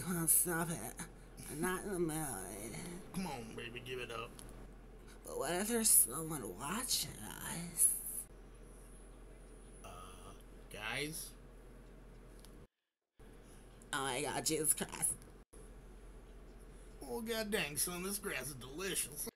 Come on, stop it. I'm not in the mood. Come on, baby, give it up. But what if there's someone watching us? Uh, Guys? Oh my god, Jesus Christ. Oh, god dang, son, this grass is delicious.